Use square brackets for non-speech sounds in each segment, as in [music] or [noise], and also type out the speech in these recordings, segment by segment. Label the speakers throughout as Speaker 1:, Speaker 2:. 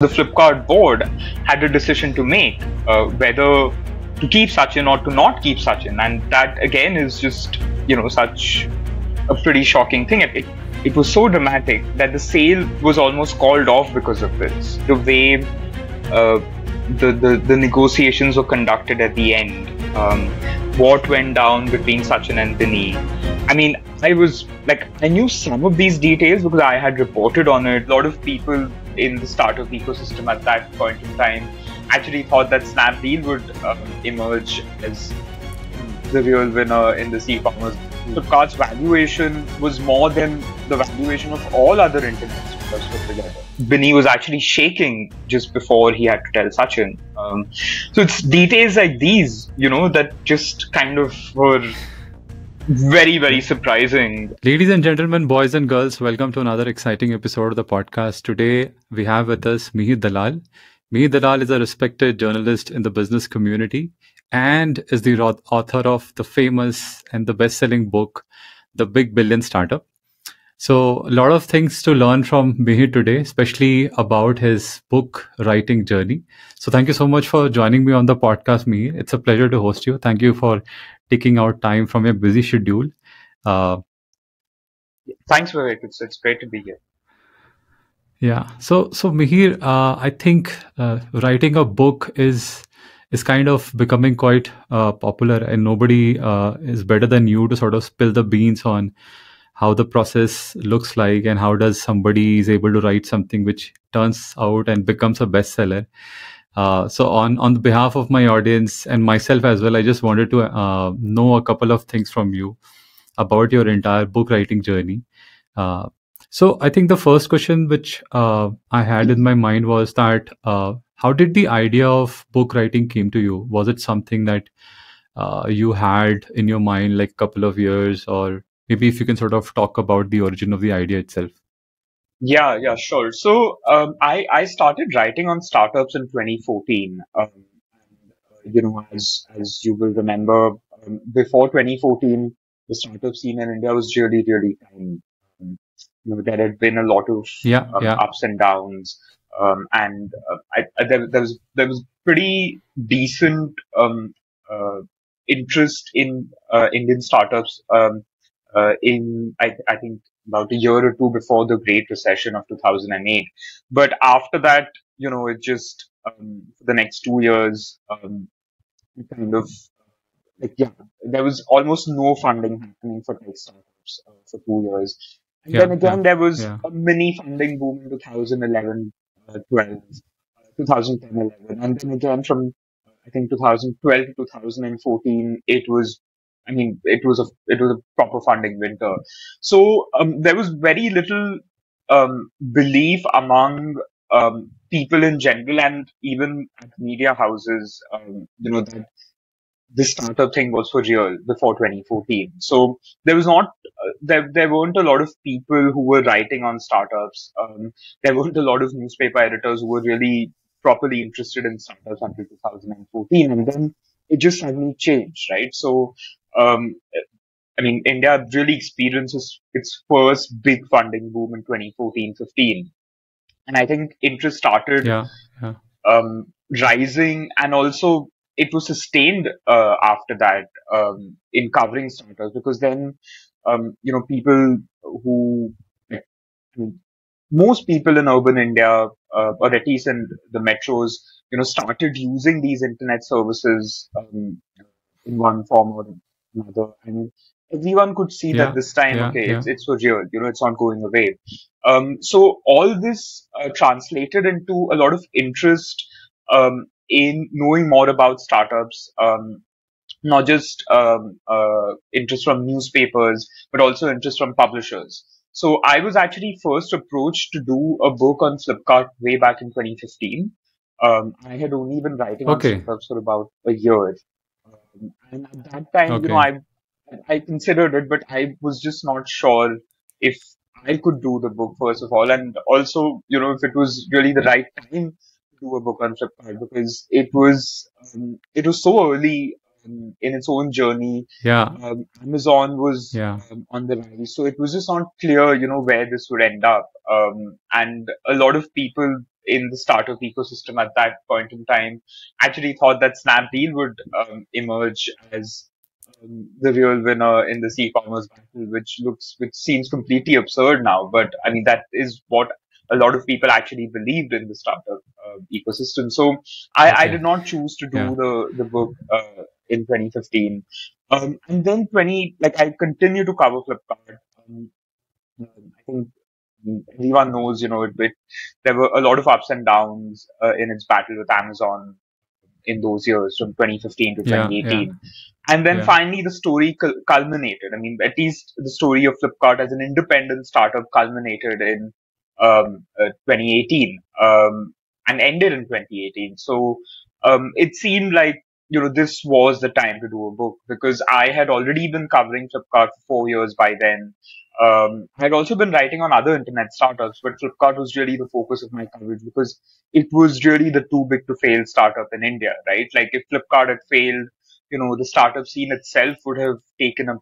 Speaker 1: the Flipkart board had a decision to make uh, whether to keep Sachin or to not keep Sachin, and that again is just you know such a pretty shocking thing. It, it was so dramatic that the sale was almost called off because of this. The way uh, the, the the negotiations were conducted at the end, um, what went down between Sachin and Binny. I mean, I was like, I knew some of these details because I had reported on it. A lot of people in the startup ecosystem at that point in time actually thought that Snapdeal would um, emerge as the real winner in this e-commerce. Flipkart's valuation was more than the valuation of all other internet startups put together. Binny was actually shaking just before he had to tell Sachin. Um, so it's details like these, you know, that just kind of were very, very surprising.
Speaker 2: Ladies and gentlemen, boys and girls, welcome to another exciting episode of the podcast. Today, we have with us Mihir Dalal. Mihir Dalal is a respected journalist in the business community and is the author of the famous and the best selling book, The Big Billion Startup. So, a lot of things to learn from Mihir today, especially about his book writing journey. So, thank you so much for joining me on the podcast, Mihir. It's a pleasure to host you. Thank you for taking out time from your busy schedule. Uh,
Speaker 1: Thanks, Vivek. It's it's great to be here.
Speaker 2: Yeah. So so Mihir, uh, I think uh, writing a book is is kind of becoming quite uh, popular, and nobody uh, is better than you to sort of spill the beans on how the process looks like and how does somebody is able to write something which turns out and becomes a bestseller. Uh, so on on behalf of my audience and myself as well, I just wanted to uh, know a couple of things from you about your entire book writing journey. Uh, so I think the first question which uh, I had in my mind was that uh, how did the idea of book writing came to you? Was it something that you had in your mind like a couple of years, or maybe if you can sort of talk about the origin of the idea itself?
Speaker 1: Yeah, yeah, sure. So um, I I started writing on startups in 2014. Um, uh, you know, as as you will remember, um, before 2014, the startup scene in India was really really tiny. Um, you know, there had been a lot of
Speaker 2: yeah,
Speaker 1: um,
Speaker 2: yeah.
Speaker 1: ups and downs, um, and uh, I, I, there, there was there was pretty decent uh, interest in uh, Indian startups. Uh, in I, I think about a year or two before the Great Recession of 2008. But after that, you know, it just um, the next two years, um, kind of like yeah, there was almost no funding happening for tech startups uh, for two years. And yeah, then again, yeah, there was yeah. a mini funding boom in 2011, uh, 12, uh, 2010, 11, and then again from I think 2012 to 2014, it was I mean, it was a it was a proper funding winter. So um, there was very little um, belief among um, people in general and even media houses, um, you know, that this startup thing was for real before 2014. So there was not uh, there there weren't a lot of people who were writing on startups. Um, there weren't a lot of newspaper editors who were really properly interested in startups until 2014, and then it just suddenly changed, right? So um, I mean, India really experiences its first big funding boom in 2014-15. And I think interest started
Speaker 2: yeah, yeah.
Speaker 1: Um, rising and also it was sustained uh, after that um, in covering startups because then, um, you know, people who, I mean, most people in urban India, uh, or at least in the metros, you know, started using these internet services um, in one form or another. And everyone could see yeah, that this time, yeah, okay, yeah. It's, it's for real, you know, it's not going away. Um, so all this uh, translated into a lot of interest um, in knowing more about startups, um, not just um, uh, interest from newspapers, but also interest from publishers. So I was actually first approached to do a book on Flipkart way back in 2015. Um, I had only been writing okay. on startups for about a year. And at that time, okay. you know, I I considered it, but I was just not sure if I could do the book first of all, and also, you know, if it was really the right time to do a book on Flipkart because it was um, it was so early um, in its own journey.
Speaker 2: Yeah,
Speaker 1: um, Amazon was
Speaker 2: yeah.
Speaker 1: Um, on the rise, so it was just not clear, you know, where this would end up. Um, and a lot of people in the startup ecosystem at that point in time actually thought that Snapdeal would um, emerge as um, the real winner in this e-commerce battle, which looks, which seems completely absurd now. But I mean, that is what a lot of people actually believed in the startup uh, ecosystem. So I, okay. I, did not choose to do yeah. the the book uh, in 2015. Um, and then 20, like I continue to cover Flipkart. Um, everyone knows, you know, it, it, there were a lot of ups and downs uh, in its battle with Amazon in those years from 2015 to 2018. Yeah, yeah. And then yeah. finally the story culminated. I mean, at least the story of Flipkart as an independent startup culminated in um, uh, 2018 um, and ended in 2018. So um, it seemed like you know this was the time to do a book because I had already been covering Flipkart for four years by then. Um, I had also been writing on other internet startups, but Flipkart was really the focus of my coverage because it was really the too big to fail startup in India, right? Like if Flipkart had failed, you know, the startup scene itself would have taken a,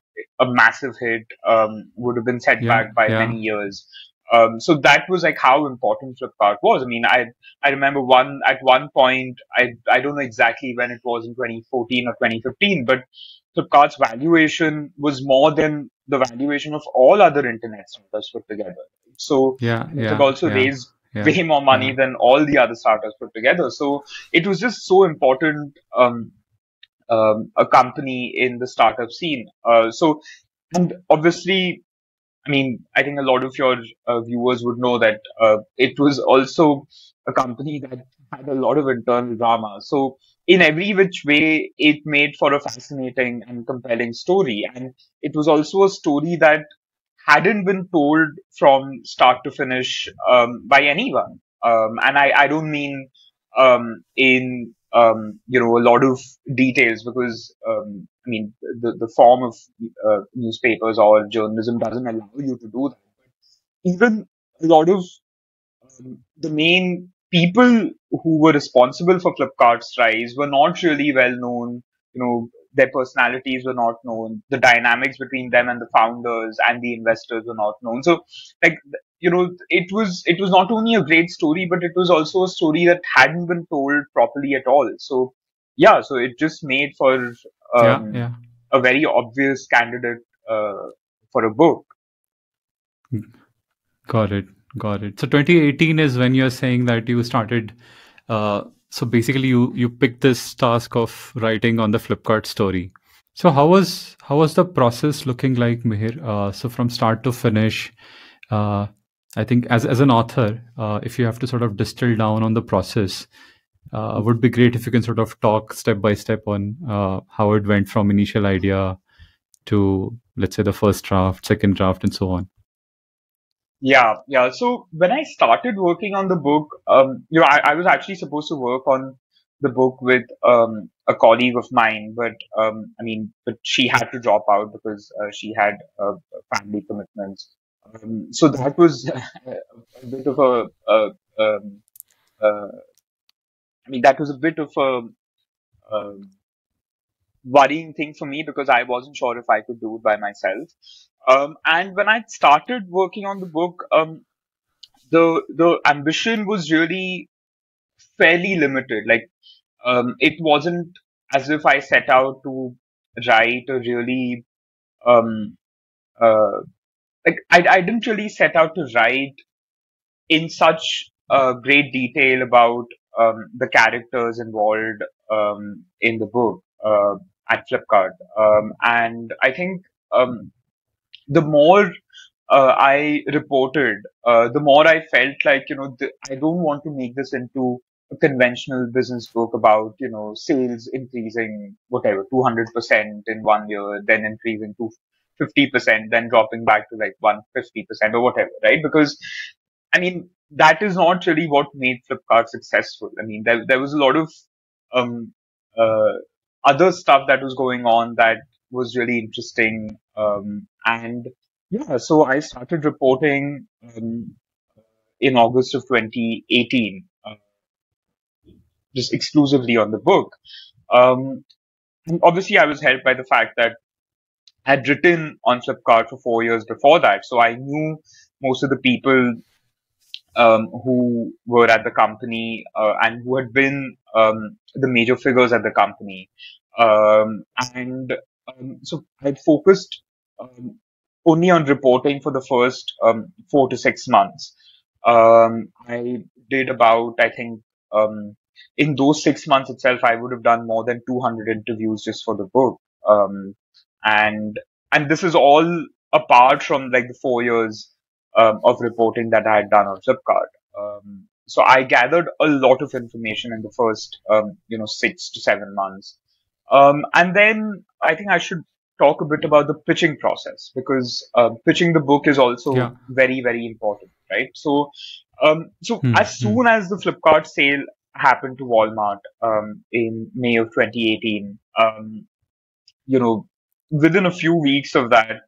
Speaker 1: a massive hit, um, would have been set yeah, back by yeah. many years. Um, so that was like how important Flipkart was. I mean, I I remember one at one point. I I don't know exactly when it was in 2014 or 2015, but Flipkart's valuation was more than the valuation of all other internet startups put together. So
Speaker 2: yeah, yeah
Speaker 1: it also
Speaker 2: yeah,
Speaker 1: raised
Speaker 2: yeah,
Speaker 1: way more money than all the other startups put together. So it was just so important. Um, um, a company in the startup scene. Uh, so, and obviously I mean, I think a lot of your uh, viewers would know that uh, it was also a company that had a lot of internal drama. So, in every which way, it made for a fascinating and compelling story. And it was also a story that hadn't been told from start to finish um, by anyone. Um, and I, I don't mean um, in um, you know, a lot of details because, um, I mean, the, the form of uh, newspapers or journalism doesn't allow you to do that. But even a lot of um, the main people who were responsible for Flipkart's rise were not really well known. You know, their personalities were not known. The dynamics between them and the founders and the investors were not known. So, like, you know, it was it was not only a great story, but it was also a story that hadn't been told properly at all. So, yeah, so it just made for um,
Speaker 2: yeah, yeah.
Speaker 1: a very obvious candidate uh, for a book.
Speaker 2: Got it. Got it. So 2018 is when you're saying that you started. Uh, so basically, you you picked this task of writing on the Flipkart story. So how was how was the process looking like, Mihir? Uh, so from start to finish, uh, I think as as an author, uh, if you have to sort of distill down on the process, uh, would be great if you can sort of talk step by step on uh, how it went from initial idea to let's say the first draft, second draft, and so on.
Speaker 1: Yeah, yeah. So when I started working on the book, um, you know, I, I was actually supposed to work on the book with um, a colleague of mine, but um, I mean, but she had to drop out because uh, she had uh, family commitments. Um, so that was [laughs] a bit of a, a um, uh, I mean, that was a bit of a, a, um, worrying thing for me because I wasn't sure if I could do it by myself. Um, and when I started working on the book, um, the the ambition was really fairly limited. Like, um, it wasn't as if I set out to write a really um, uh, like I, I didn't really set out to write in such uh, great detail about um, the characters involved um, in the book uh, at Flipkart, um, and I think um, the more uh, I reported, uh, the more I felt like you know the, I don't want to make this into a conventional business book about you know sales increasing whatever 200% in one year, then increasing to 50%, then dropping back to like 150% or whatever, right? Because, I mean, that is not really what made Flipkart successful. I mean, there, there was a lot of, um, uh, other stuff that was going on that was really interesting. Um, and yeah, so I started reporting, um, in August of 2018, uh, just exclusively on the book. Um, obviously I was helped by the fact that I had written on Flipkart for four years before that. So I knew most of the people um, who were at the company uh, and who had been um, the major figures at the company. Um, and um, so I focused um, only on reporting for the first um, four to six months. I did about, I think, in those six months itself, I would have done more than 200 interviews just for the book. and and this is all apart from like the four years um, of reporting that I had done on Flipkart. Um, so I gathered a lot of information in the first, um, you know, six to seven months. Um, and then I think I should talk a bit about the pitching process because uh, pitching the book is also yeah. very, very important, right? So, um, so hmm as hmm. soon as the Flipkart sale happened to Walmart um, in May of 2018, you know, within a few weeks of that,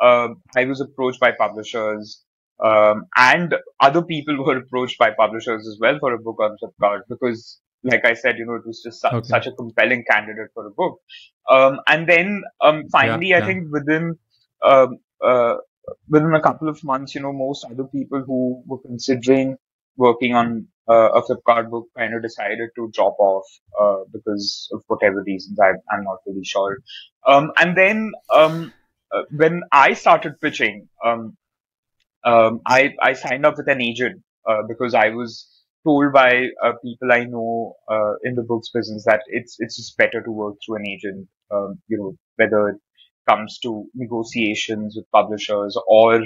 Speaker 1: uh, I was approached by publishers um, and other people [laughs] were approached by publishers as well for a book on Flipkart because, like I said, you know, it was just su- okay. such a compelling candidate for a book. Um, and then um, finally, yeah, I yeah. think within um, uh, within a couple of months, you know, most other people who were considering working on uh, a Flipkart book kind of decided to drop off uh, because of whatever reasons. I, am not really sure. Um, and then um, uh, when I started pitching, um, um, I, I signed up with an agent uh, because I was told by uh, people I know uh, in the books business that it's it's just better to work through an agent. Um, you know, whether it comes to negotiations with publishers or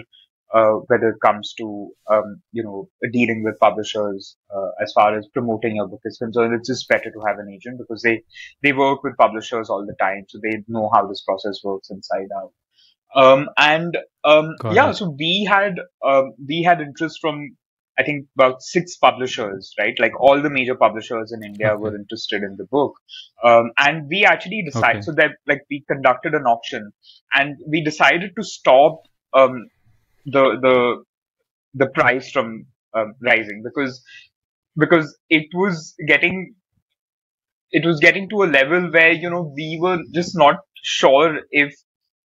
Speaker 1: uh, whether it comes to um, you know dealing with publishers uh, as far as promoting your book is concerned, it's just better to have an agent because they they work with publishers all the time, so they know how this process works inside out. Um, and um, yeah, it. so we had um, we had interest from I think about six publishers, right? Like all the major publishers in India okay. were interested in the book, um, and we actually decided okay. so that like we conducted an auction, and we decided to stop um, the the the price from um, rising because because it was getting it was getting to a level where you know we were just not sure if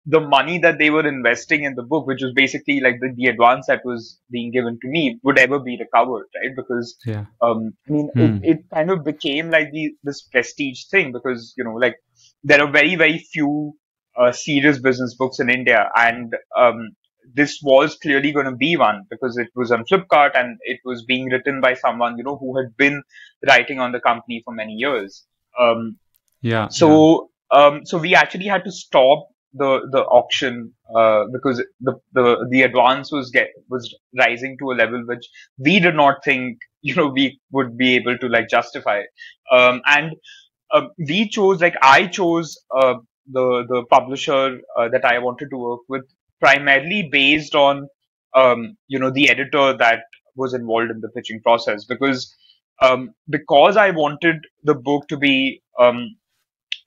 Speaker 1: the money that they were investing in the book, which was basically like the, the advance that was being given to me, would ever be recovered, right? Because,
Speaker 2: yeah.
Speaker 1: um, I mean, it, hmm. it kind of became like the, this prestige thing because, you know, like there are very, very few, uh, serious business books in India. And, um, this was clearly going to be one because it was on Flipkart and it was being written by someone, you know, who had been writing on the company for many years. Um,
Speaker 2: yeah.
Speaker 1: So, yeah. um, so we actually had to stop the the auction uh, because the the the advance was get was rising to a level which we did not think [laughs] you know we would be able to like justify um, and uh, we chose like I chose uh, the the publisher uh, that I wanted to work with primarily based on um, you know the editor that was involved in the pitching process because um, because I wanted the book to be um,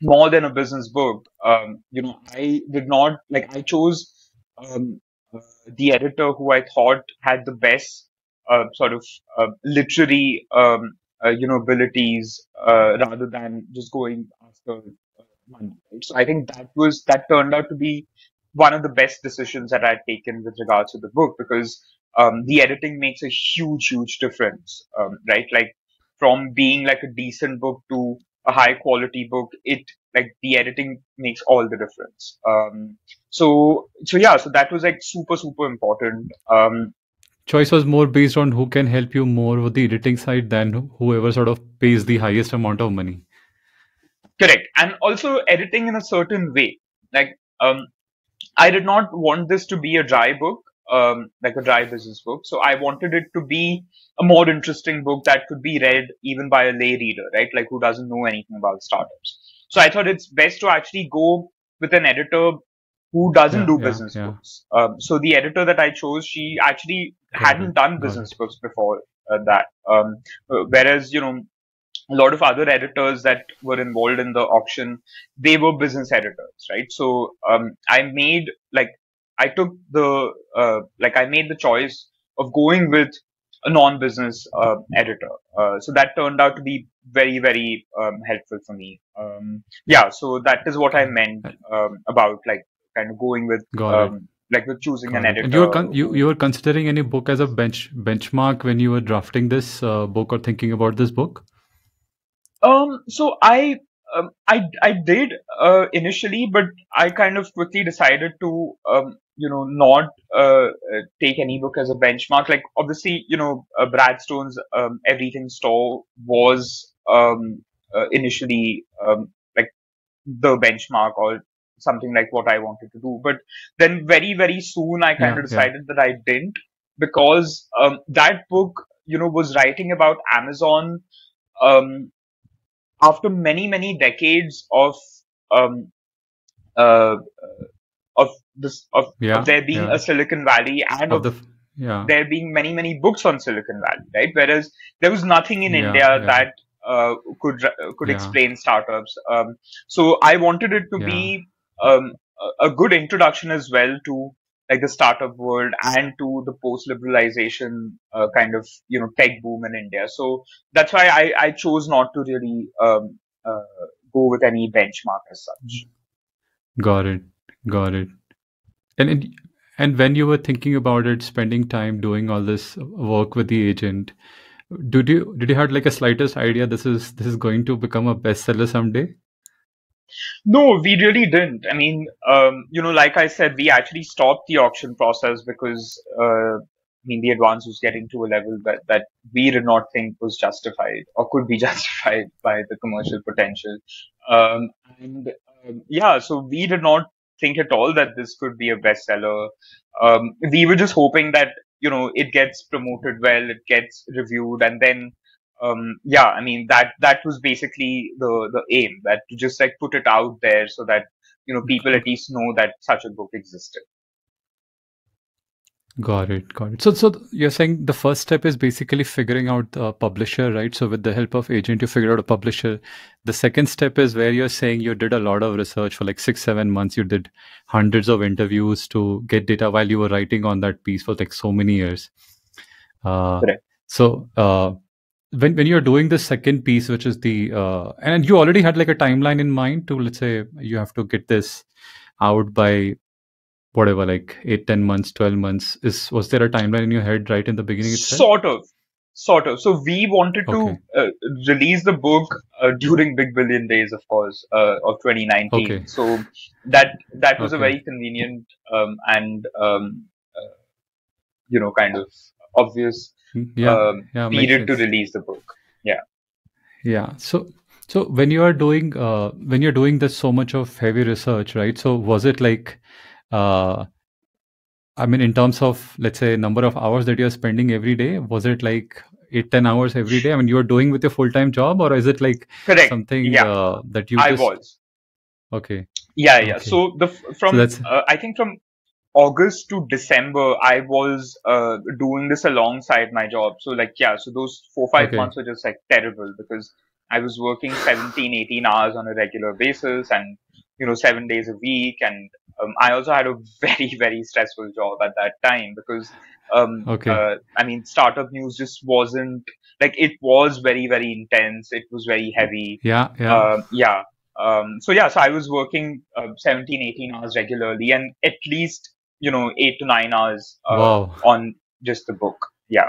Speaker 1: more than a business book. Um, you know, I did not like I chose um, uh, the editor who I thought had the best uh, sort of uh, literary um, uh, you know abilities uh, rather than just going after uh, money. Right? So I think that was that turned out to be one of the best decisions that I'd taken with regards to the book because um, the editing makes a huge, huge difference, um, right? Like from being like a decent book to a high quality book, it like the editing makes all the difference. Um, so so yeah, so that was like super super important. Um,
Speaker 2: Choice was more based on who can help you more with the editing side than whoever sort of pays the highest amount of money.
Speaker 1: Correct, and also editing in a certain way. Like um, I did not want this to be a dry book um, like a dry business book. So I wanted it to be a more interesting book that could be read even by a lay reader, right? Like who doesn't know anything about startups. So I thought it's best to actually go with an editor who doesn't yeah, do business yeah, books. Um, so the editor that I chose, she actually hadn't done business books before uh, that. Um, uh, whereas, you know, a lot of other editors that were involved in the auction, they were business editors, right? So um, I made like I took the uh, like I made the choice of going with a non-business uh, editor. Uh, so that turned out to be very very um, helpful for me. Um, yeah, so that is what I meant um, about like kind of going with um, like with choosing
Speaker 2: Got
Speaker 1: an
Speaker 2: it.
Speaker 1: editor.
Speaker 2: And you were con- you you were considering any book as a bench benchmark when you were drafting this uh, book or thinking about this book?
Speaker 1: Um, so I, um, I, I did uh, initially, but I kind of quickly decided to, um, you know, not uh, uh, take any book as a benchmark. Like obviously, you know, uh, Brad Stone's um, Everything Store was um, uh, initially um, like the benchmark or something like what I wanted to do. But then very, very soon I kind
Speaker 2: Yeah,
Speaker 1: of
Speaker 2: yeah.
Speaker 1: decided that I didn't because um, that book, you know, was writing about Amazon um, after many, many decades of um, uh, of this of,
Speaker 2: Yeah,
Speaker 1: of there being
Speaker 2: yeah.
Speaker 1: a Silicon Valley and
Speaker 2: Of
Speaker 1: of
Speaker 2: the yeah.
Speaker 1: there being many, many books on Silicon Valley, right? Whereas there was nothing in India that uh, could uh, could explain startups. Um, so I wanted it to be um, a a good introduction as well to like the startup world and to the post liberalization uh, kind of you know tech boom in India. So that's why I, I chose not to really um, uh, go with any benchmark as such.
Speaker 2: Got it. Got it. And and when you were thinking about it, spending time doing all this work with the agent, did you did you have like a slightest idea this is this is going to become a bestseller someday?
Speaker 1: No, we really didn't. I mean, um, you know, like I said, we actually stopped the auction process because, uh, I mean, the advance was getting to a level that, that we did not think was justified or could be [laughs] justified by the commercial potential. Um, and, um, yeah, so we did not think at all that this could be a bestseller. Um, we were just hoping that, you know, it gets promoted well, it gets reviewed, and then um, yeah, I mean that that was basically the the aim that to just like put it out there so that you know people at least know that such a book existed.
Speaker 2: Got it. Got it. So so you're saying the first step is basically figuring out the publisher, right? So with the help of agent, you figure out a publisher. The second step is where you're saying you did a lot of research for like six, seven months. You did hundreds of interviews to get data while you were writing on that piece for like so many years. Uh,
Speaker 1: Correct.
Speaker 2: so uh, when when you're doing the second piece, which is the uh, and you already had like a timeline in mind to let's say you have to get this out by whatever like eight, ten months, twelve months. Is was there a timeline in your head right in the beginning itself?
Speaker 1: Sort of, sort of. So we wanted to uh, release the book uh, during Big Billion Days, of course, uh, of 2019.
Speaker 2: Okay.
Speaker 1: So that that was a very convenient um, and um, uh, you know kind of obvious
Speaker 2: Mm, Yeah,
Speaker 1: um,
Speaker 2: yeah,
Speaker 1: period to release the book.
Speaker 2: Yeah. Yeah so so when you are doing uh when you're doing this so much of heavy research, right? So was it like uh I mean in terms of let's say number of hours that you're spending every day, was it like eight, ten hours every day? I mean you're doing with your full-time job or is it like
Speaker 1: Correct.
Speaker 2: something
Speaker 1: Yeah,
Speaker 2: uh that you
Speaker 1: I
Speaker 2: just
Speaker 1: was.
Speaker 2: okay.
Speaker 1: Yeah, yeah.
Speaker 2: Okay.
Speaker 1: So the f-
Speaker 2: So
Speaker 1: from uh, I think from August to December, I was uh, doing this alongside my job. So like yeah, so those four five
Speaker 2: okay.
Speaker 1: months were just like terrible because I was working 17, 18 hours on a regular basis, and you know seven days a week, and um, I also had a [laughs] very very stressful job at that time because um,
Speaker 2: Okay.
Speaker 1: uh, I mean startup news just wasn't like it was very very intense. It was very heavy.
Speaker 2: Yeah, yeah.
Speaker 1: Um, yeah. Um, so yeah, so I was working uh, 17, 18 hours regularly and at least, you know, eight to nine hours uh,
Speaker 2: Wow.
Speaker 1: on just the book. Yeah.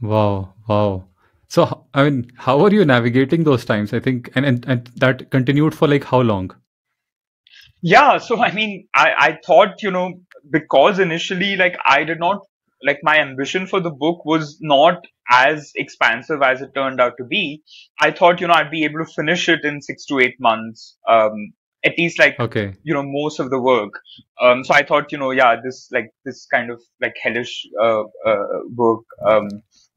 Speaker 2: Wow. Wow. So I mean, how are you navigating those times? I think and and, and that continued for like how long?
Speaker 1: Yeah. So, I mean, I, I thought, you know, because initially, like, I did not, like, my ambition for the book was not as expansive as it turned out to be. I thought, you know, I'd be able to finish it in six to eight months. Um, at least like
Speaker 2: Okay.
Speaker 1: you know most of the work um so i thought you know yeah this like this kind of like hellish uh, uh work um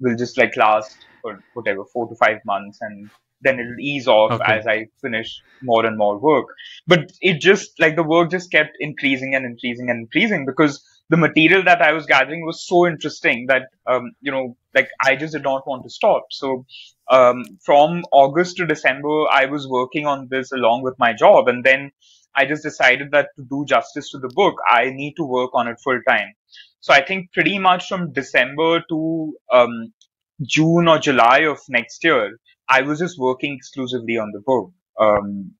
Speaker 1: will just like last for whatever four to five months and then it'll ease off
Speaker 2: Okay.
Speaker 1: as i finish more and more work but it just like the work just kept increasing and increasing and increasing because the material that i was gathering was so interesting that um you know like i just did not want to stop so um, from August to December, I was working on this along with my job. And then I just decided that to do justice to the book, I need to work on it full time. So I think pretty much from December to um, June or July of next year, I was just working exclusively on the book. Um,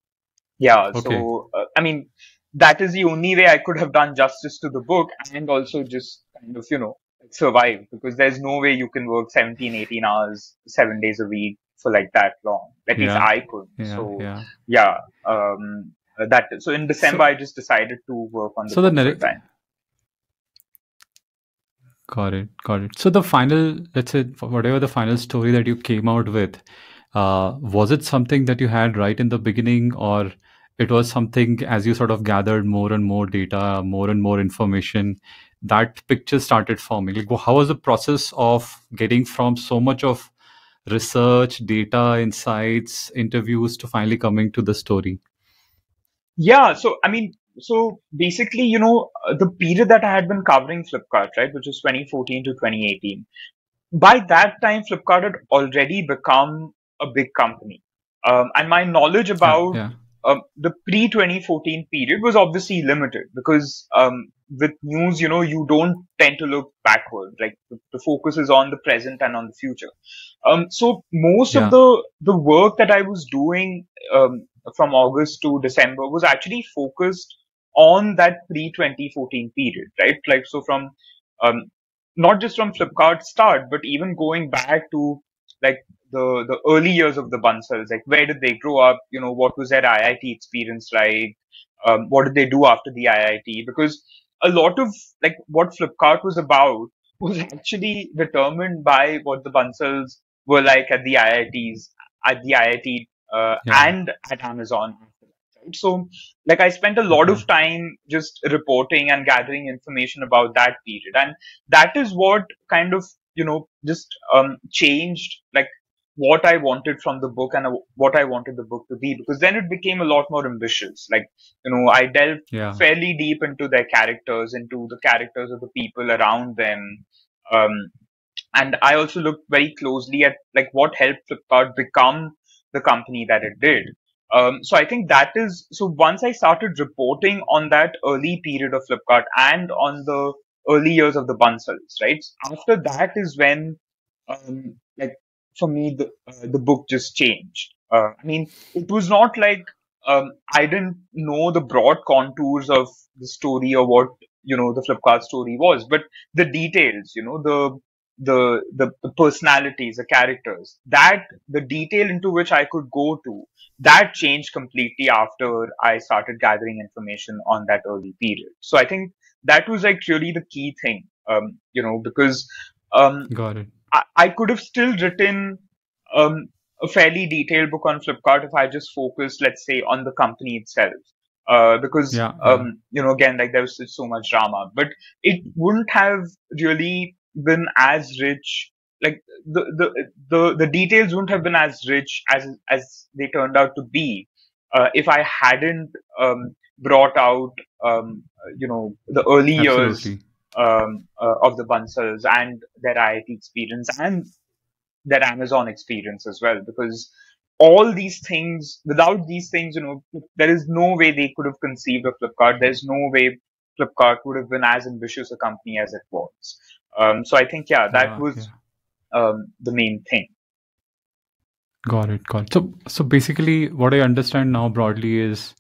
Speaker 1: yeah.
Speaker 2: Okay.
Speaker 1: So, uh, I mean, that is the only way I could have done justice to the book and also just kind of, you know, survive because there's no way you can work 17, 18 hours, seven days a week for like that long. At least
Speaker 2: Yeah.
Speaker 1: I could.
Speaker 2: Yeah.
Speaker 1: so
Speaker 2: yeah.
Speaker 1: yeah, um, that so in December
Speaker 2: So,
Speaker 1: I just decided to work on the
Speaker 2: so the narrative.
Speaker 1: time.
Speaker 2: Got it. Got it. So the final, let's say, whatever the final story that you came out with, uh, was it something that you had right in the beginning, or it was something as you sort of gathered more and more data, more and more information, that picture started forming? Like, how was the process of getting from so much of research, data, insights, interviews to finally coming to the story?
Speaker 1: Yeah, so I mean, so basically, you know, uh, the period that I had been covering Flipkart, right, which was 2014 to 2018, by that time, Flipkart had already become a big company. Um, and my knowledge about
Speaker 2: Yeah.
Speaker 1: um, the pre 2014 period was obviously limited because um, with news, you know, you don't tend to look backward. Like the, the focus is on the present and on the future. Um, so most of the the work that I was doing um, from August to December was actually focused on that pre 2014 period, right? Like so from um, not just from Flipkart start, but even going back to like the the early years of the Bansals, like where did they grow up? You know, what was their IIT experience like? Um, what did they do after the IIT? Because a lot of like what Flipkart was about was actually determined by what the Bansals were like at the IITs, at the IIT, uh,
Speaker 2: Yeah.
Speaker 1: and at Amazon. Right? So, like, I spent a lot of time just reporting and gathering information about that period, and that is what kind of you know just um, changed like what I wanted from the book and uh, what I wanted the book to be because then it became a lot more ambitious. Like you know, I delved
Speaker 2: Yeah.
Speaker 1: fairly deep into their characters, into the characters of the people around them. Um, and I also looked very closely at like what helped Flipkart become the company that it did. Um, so I think that is so. Once I started reporting on that early period of Flipkart and on the early years of the Bansals, right? After that is when, um, like for me, the uh, the book just changed. Uh, I mean, it was not like um, I didn't know the broad contours of the story or what you know the Flipkart story was, but the details, you know, the the, the the personalities, the characters, that the detail into which I could go to, that changed completely after I started gathering information on that early period. So I think that was like really the key thing, um, you know, because um,
Speaker 2: Got it.
Speaker 1: I, I could have still written um, a fairly detailed book on Flipkart if I just focused, let's say, on the company itself. Uh, because,
Speaker 2: Yeah. Yeah.
Speaker 1: um, you know, again, like there was so much drama, but it wouldn't have really been as rich. Like the, the, the, the details wouldn't have been as rich as, as they turned out to be, uh, if I hadn't, um, brought out, um, you know, the early years um, uh, of the Bansals and their IIT experience and their Amazon experience as well. Because all these things, without these things, you know, there is no way they could have conceived of Flipkart. There's no way Flipkart would have been as ambitious a company as it was. Um, so I think, yeah, that
Speaker 2: Uh,
Speaker 1: was
Speaker 2: yeah.
Speaker 1: um, the main thing.
Speaker 2: Got it. Got it. So, so basically, what I understand now broadly is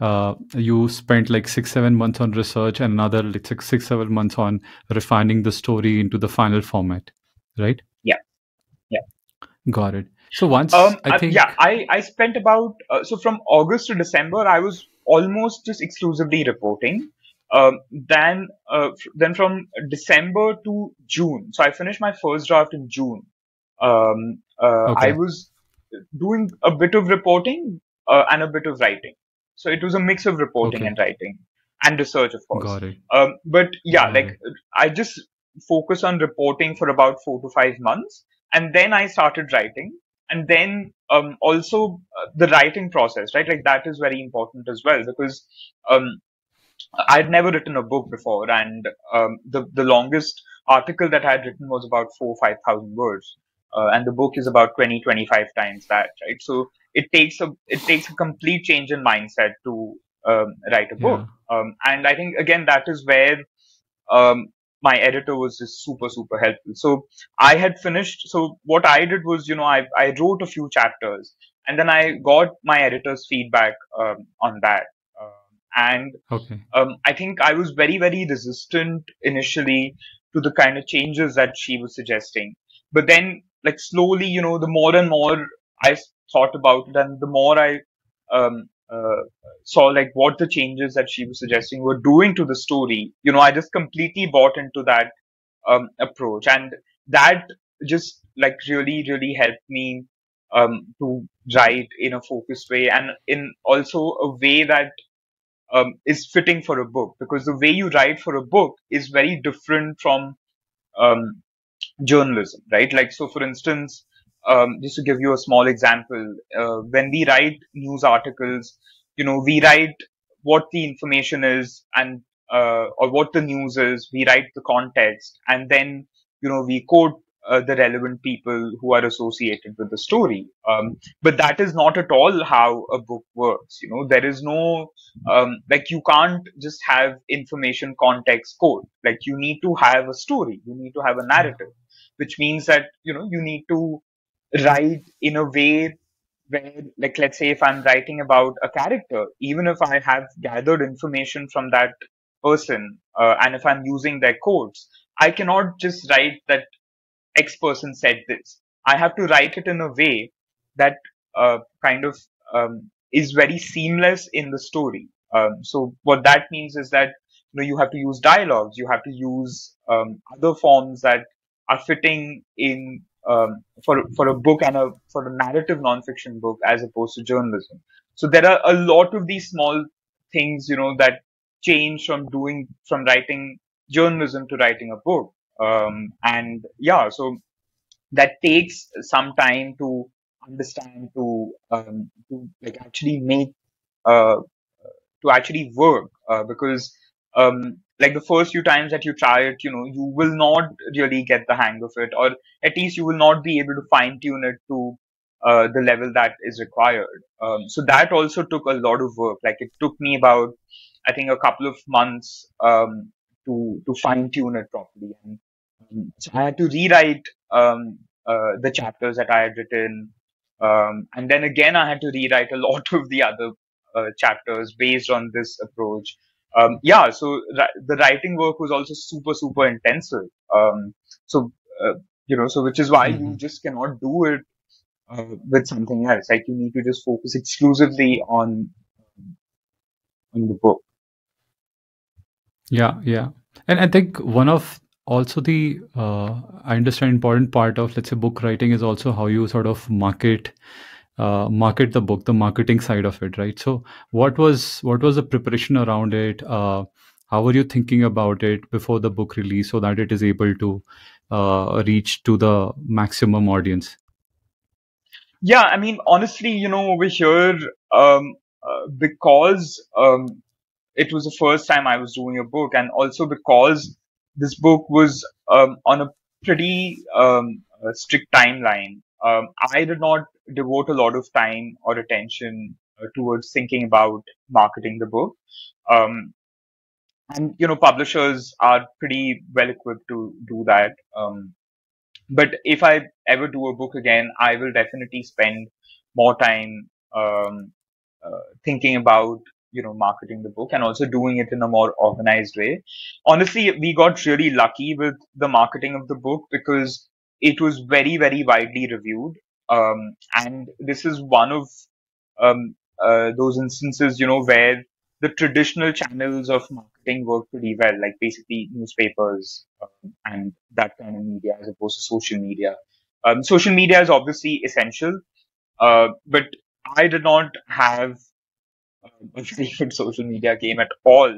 Speaker 2: uh, you spent like six, seven months on research and another like six, six, seven months on refining the story into the final format, right?
Speaker 1: Yeah. Yeah.
Speaker 2: Got it. So once
Speaker 1: Um,
Speaker 2: I
Speaker 1: I-
Speaker 2: think,
Speaker 1: yeah, I, I spent about, uh, so from August to December, I was almost just exclusively reporting. Um, then, uh, from December to June, so I finished my first draft in June. Um, uh, I was doing a bit of reporting, uh, and a bit of writing. So it was a mix of reporting
Speaker 2: Okay.
Speaker 1: and writing and research, of course.
Speaker 2: got it.
Speaker 1: Um, but yeah,
Speaker 2: Got
Speaker 1: like
Speaker 2: it.
Speaker 1: I just focused on reporting for about four to five months, and then I started writing. And then um, also uh, the writing process, right? Like that is very important as well because um, I'd never written a book before, and um, the the longest article that I had written was about four or five thousand words, uh, and the book is about 20 25 times that, right? So it takes a it takes a complete change in mindset to um, write a book,
Speaker 2: Yeah.
Speaker 1: um, and I think again that is where um, my editor was just super super helpful. So I had finished. So what I did was, you know, I I wrote a few chapters, and then I got my editor's feedback um, on that. And
Speaker 2: Okay.
Speaker 1: um, I think I was very, very resistant initially to the kind of changes that she was suggesting. But then, like slowly, you know, the more and more I thought about it, and the more I um, uh, saw like what the changes that she was suggesting were doing to the story, you know, I just completely bought into that um, approach, and that just like really, really helped me um, to write in a focused way, and in also a way that um, is fitting for a book because the way you write for a book is very different from um, journalism, right? Like, so for instance, um, just to give you a small example, uh, when we write news articles, you know, we write what the information is and uh, or what the news is. We write the context, and then you know we quote uh, the relevant people who are associated with the story. Um, but that is not at all how a book works. You know, there is no um, like you can't just have information context code. Like you need to have a story. You need to have a narrative which means that you know you need to write in a way where like let's say if i'm writing about a character even if i have gathered information from that person uh, and if i'm using their codes, i cannot just write that X person said this. I have to write it in a way that uh, kind of um, is very seamless in the story. Um, so what that means is that you know you have to use dialogues, you have to use um, other forms that are fitting in um, for for a book and a for a narrative nonfiction book as opposed to journalism. So there are a lot of these small things you know that change from doing from writing journalism to writing a book um, and yeah so that takes some time to understand to um, to like actually make uh, to actually work uh, because um, like the first few times that you try it you know you will not really get the hang of it or at least you will not be able to fine tune it to uh, the level that is required. Um, so that also took a lot of work. Like it took me about i think a couple of months um, to to fine tune it properly. And so i had to rewrite um, uh, the chapters that i had written um, and then again i had to rewrite a [laughs] lot of the other uh, chapters based on this approach. Um, yeah, so the writing work was also super, super intensive. Um, so, uh, you know, so which is why you
Speaker 2: hmm
Speaker 1: just cannot do it uh, with something else. Like you need to just focus exclusively on on the book.
Speaker 2: Yeah, yeah. And I think one of also the uh, I understand important part of let's say book writing is also how you sort of market uh, market the book, the marketing side of it, right? So what was what was the preparation around it? Uh, how were you thinking about it before the book release so that it is able to uh, reach to the maximum audience?
Speaker 1: Yeah, I mean, honestly, you know, over here, um, uh, because um, it was the first time I was doing a book, and also because this book was um, on a pretty um, uh, strict timeline. Um, I did not devote a lot of time or attention uh, towards thinking about marketing the book. Um, and you know, publishers are pretty well equipped to do that. Um, but if I ever do a book again, I will definitely spend more time um, uh, thinking about you know marketing the book and also doing it in a more organized way. Honestly, we got really lucky with the marketing of the book because it was very very widely reviewed, um, and this is one of um, uh, those instances you know where the traditional channels of marketing work pretty well, like basically newspapers um, and that kind of media as opposed to social media. Um, social media is obviously essential, uh, but I did not have a very good [laughs] social media game at all.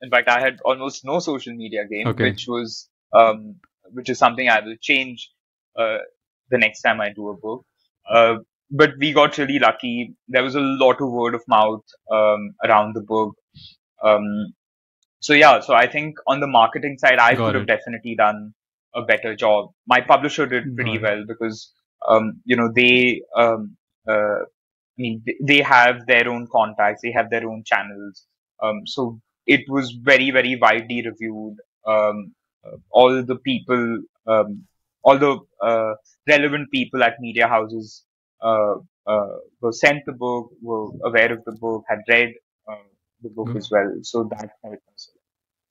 Speaker 1: In fact, I had almost no social media game,
Speaker 2: Okay,
Speaker 1: which was um, which is something I will change uh, the next time I do a book. Uh, but we got really lucky. There was a lot of word of mouth um, around the book. Um, so yeah, so I think on the marketing side, I could have definitely done a better job. My publisher did pretty
Speaker 2: got
Speaker 1: well because um, you know they um, uh, I mean, they have their own contacts, they have their own channels. Um, so it was very, very widely reviewed. Um, all the people, um, all the uh, relevant people at media houses uh, uh, were sent the book, were aware of the book, had read uh, the book as well. So that helped us.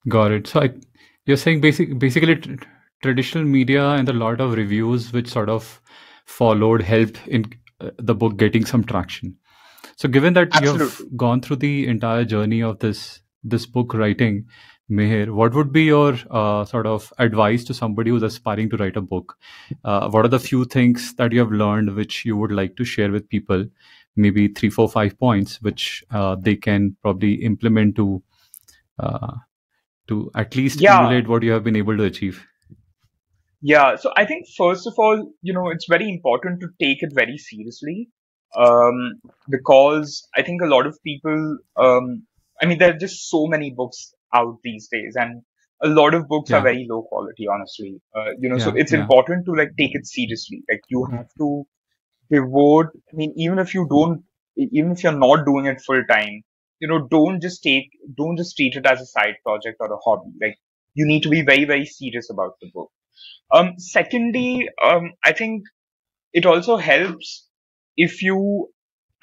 Speaker 2: Got it. So I, you're saying basic, basically tr- traditional media and a lot of reviews which sort of followed helped in the book getting some traction. So given that
Speaker 1: Absolutely.
Speaker 2: you've gone through the entire journey of this this book writing, Mihir, what would be your uh, sort of advice to somebody who's aspiring to write a book? Uh, what are the few things that you have learned which you would like to share with people? Maybe three, four, five points which uh, they can probably implement to uh, to at least
Speaker 1: Yeah.
Speaker 2: emulate what you have been able to achieve.
Speaker 1: Yeah, so I think first of all, you know, it's very important to take it very seriously, um, because I think a lot of people, um, I mean, there are just so many books out these days, and a lot of books are very low quality, honestly. Uh, you know, so it's
Speaker 2: yeah.
Speaker 1: important to like take it seriously. Like you have to devote. I mean, even if you don't, even if you're not doing it full time, you know, don't just take, don't just treat it as a side project or a hobby. Like you need to be very, very serious about the book. Um, secondly, um, I think it also helps if you,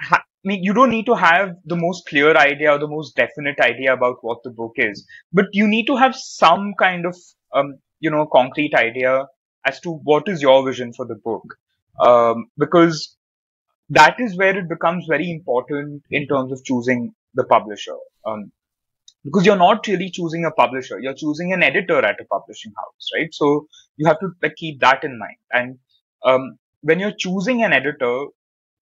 Speaker 1: ha- I mean, you don't need to have the most clear idea or the most definite idea about what the book is, but you need to have some kind of, um, you know, concrete idea as to what is your vision for the book. Um, because that is where it becomes very important in terms of choosing the publisher. Um, because you're not really choosing a publisher, you're choosing an editor at a publishing house, right? So you have to like keep that in mind. And um, when you're choosing an editor,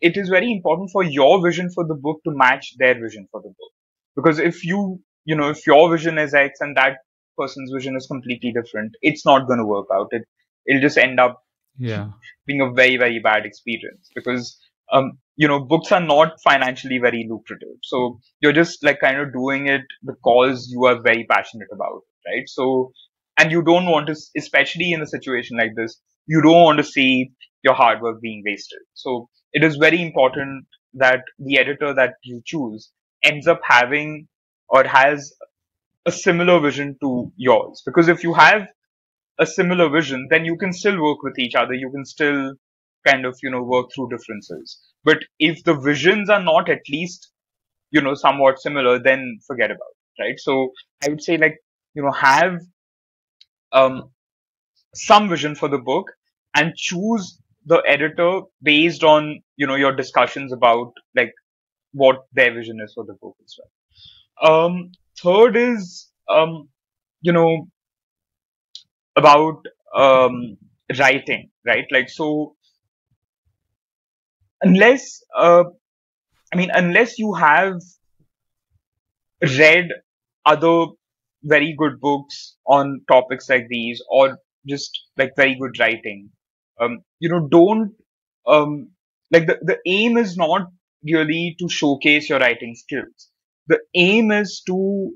Speaker 1: it is very important for your vision for the book to match their vision for the book. Because if you, you know, if your vision is X and that person's vision is completely different, it's not going to work out. It, it'll just end up
Speaker 2: Yeah.
Speaker 1: being a very, very bad experience because, um, you know, books are not financially very lucrative. So you're just like kind of doing it because you are very passionate about it, right? So, and you don't want to, especially in a situation like this, you don't want to see your hard work being wasted. So it is very important that the editor that you choose ends up having or has a similar vision to yours. Because if you have a similar vision, then you can still work with each other. You can still kind of, you know, work through differences. But if the visions are not at least, you know, somewhat similar, then forget about it, right? So I would say like, you know, have, um, some vision for the book and choose the editor based on, you know, your discussions about like what their vision is for the book as well. Um, third is, um, you know, about um, writing, right? Like, so unless, uh, I mean, unless you have read other very good books on topics like these or just like very good writing, um, you know, don't, um, like the, the aim is not really to showcase your writing skills. The aim is to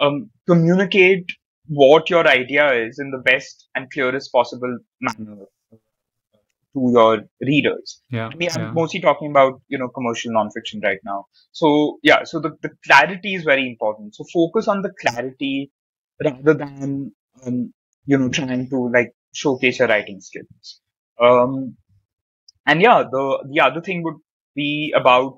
Speaker 1: um, communicate what your idea is in the best and clearest possible manner to your readers.
Speaker 2: Yeah.
Speaker 1: I mean, I'm
Speaker 2: Yeah.
Speaker 1: mostly talking about, you know, commercial nonfiction right now. So yeah, so the, the clarity is very important. So focus on the clarity rather than, um, you know, trying to like showcase your writing skills. Um, and yeah, the, the other thing would be about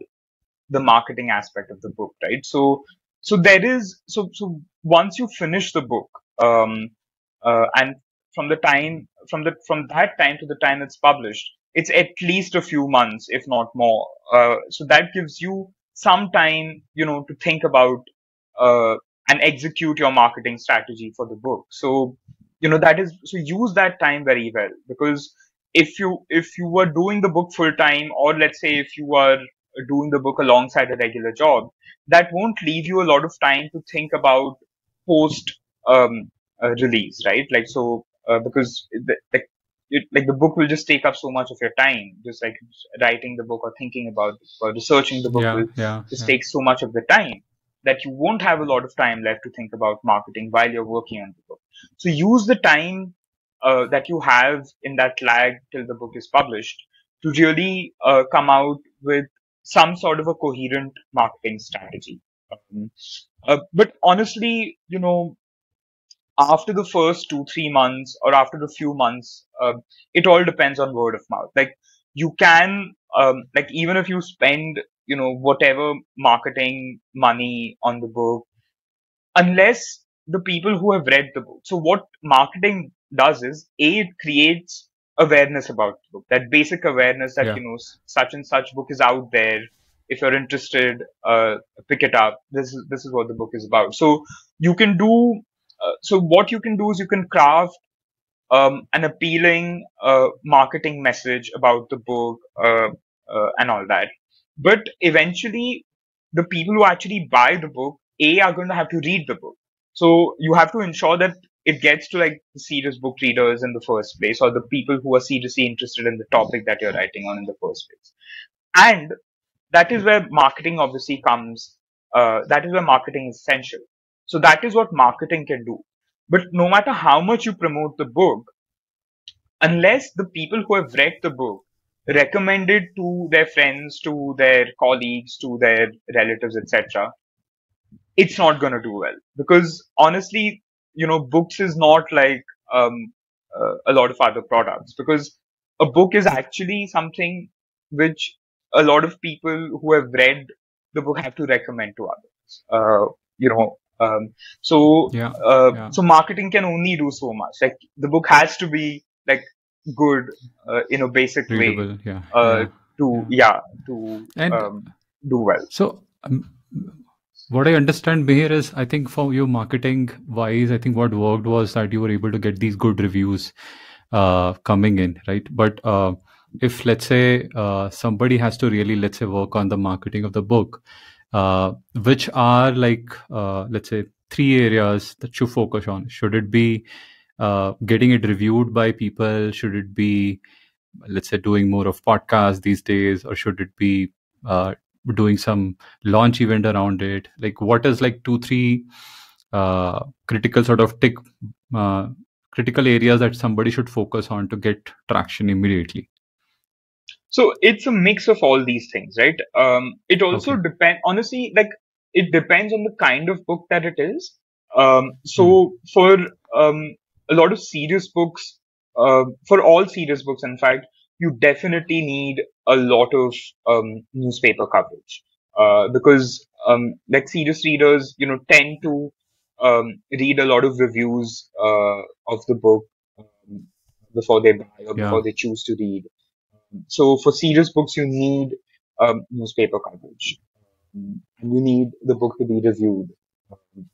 Speaker 1: the marketing aspect of the book, right? So, so there is, so, so once you finish the book, um, uh, and from the time, from the, from that time to the time it's published, it's at least a few months, if not more. Uh, so that gives you some time, you know, to think about, uh, and execute your marketing strategy for the book. So, you know, that is, so use that time very well because if you, if you were doing the book full time or let's say if you are doing the book alongside a regular job, that won't leave you a lot of time to think about post um, uh, release, right? Like so, uh, because the, like it, like the book will just take up so much of your time, just like writing the book or thinking about or researching the book
Speaker 2: Yeah.
Speaker 1: will
Speaker 2: Yeah.
Speaker 1: just
Speaker 2: yeah.
Speaker 1: take so much of the time that you won't have a lot of time left to think about marketing while you're working on the book. So use the time uh, that you have in that lag till the book is published to really uh, come out with some sort of a coherent marketing strategy. Um, uh, but honestly, you know, after the first two, three months or after a few months, uh, it all depends on word of mouth. Like you can, um, like even if you spend you know, whatever marketing money on the book, unless the people who have read the book. So what marketing does is, A, it creates awareness about the book, that basic awareness that,
Speaker 2: Yeah.
Speaker 1: you know, such and such book is out there. If you're interested, uh, pick it up. This is, this is what the book is about. So you can do, uh, so what you can do is you can craft um, an appealing uh, marketing message about the book uh, uh, and all that. But eventually, the people who actually buy the book, A, are going to have to read the book. So you have to ensure that it gets to like the serious book readers in the first place or the people who are seriously interested in the topic that you're writing on in the first place. And that is where marketing obviously comes. Uh, that is where marketing is essential. So that is what marketing can do. But no matter how much you promote the book, unless the people who have read the book recommend it to their friends, to their colleagues, to their relatives, etc., it's not going to do well. Because honestly, you know, books is not like um, uh, a lot of other products. Because a book is actually something which a lot of people who have read the book have to recommend to others. Uh, you know, um, so
Speaker 2: Yeah.
Speaker 1: uh,
Speaker 2: Yeah.
Speaker 1: so marketing can only do so much. Like the book has to be like good uh, in a basic way
Speaker 2: Yeah.
Speaker 1: uh,
Speaker 2: yeah.
Speaker 1: to yeah to
Speaker 2: And
Speaker 1: um, do well.
Speaker 2: So, um, what I understand here is, I think for you marketing wise, I think what worked was that you were able to get these good reviews uh, coming in, right? But uh, if let's say uh, somebody has to really, let's say, work on the marketing of the book, uh, which are like, uh, let's say, three areas that you focus on? Should it be uh, getting it reviewed by people? Should it be let's say doing more of podcasts these days or should it be uh, doing some launch event around it like what is like two three uh, critical sort of tick uh, critical areas that somebody should focus on to get traction immediately
Speaker 1: So it's a mix of all these things, right? Um, it also
Speaker 2: Okay.
Speaker 1: depend honestly, like it depends on the kind of book that it is. Um, so for um, a lot of serious books, uh, for all serious books, in fact, you definitely need a lot of um, newspaper coverage uh, because um, like serious readers, you know, tend to um, read a lot of reviews uh, of the book um, before they buy or
Speaker 2: Yeah.
Speaker 1: before they choose to read. So for serious books, you need um, newspaper coverage. Um, you need the book to be reviewed. Um,